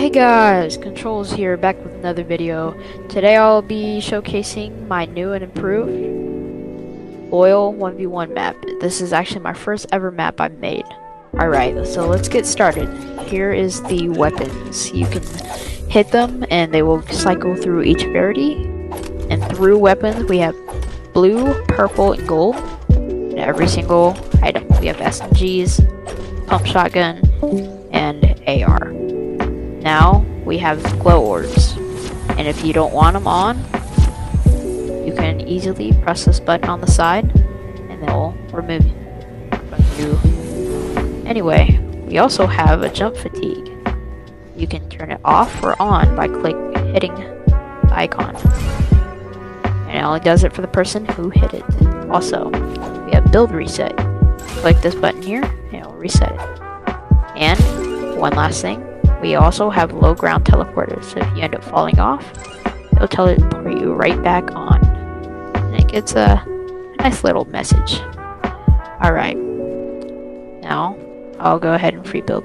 Hey guys, Controlz here, back with another video. Today I'll be showcasing my new and improved Loyal 1v1 map. This is actually my first ever map I've made. Alright, so let's get started. Here is the weapons. You can hit them and they will cycle through each rarity. And through weapons we have blue, purple, and gold. And every single item. We have SMGs, pump shotgun, and AR. Now we have glow orbs, and if you don't want them on, you can easily press this button on the side, and they'll remove you. Anyway, we also have a jump fatigue. You can turn it off or on by click hitting the icon. And it only does it for the person who hit it. Also, we have build reset. Click this button here, and it'll reset it. And one last thing, we also have low ground teleporters, so if you end up falling off, it'll teleport you right back on. And it gets a nice little message. Alright. Now, I'll go ahead and free build.